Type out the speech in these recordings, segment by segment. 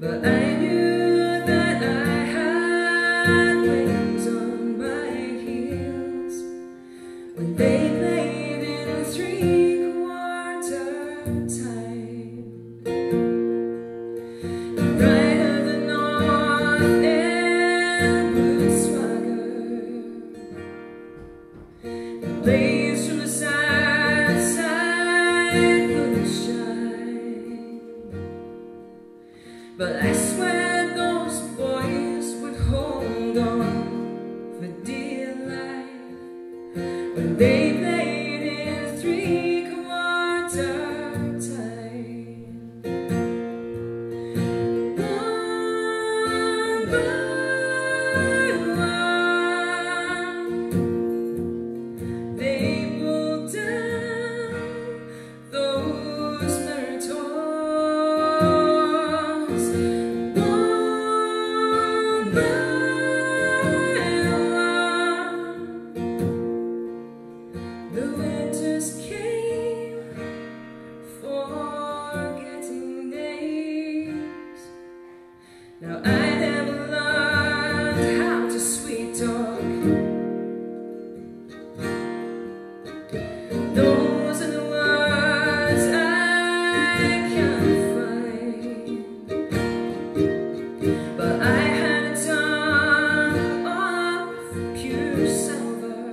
But I knew that I had wings on my heels. When they played in a three-quarter time The pride of would swagger Now I never learned how to sweet talk. Those are the words I can't find. But I had a tongue of pure silver.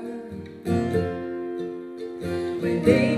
When they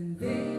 when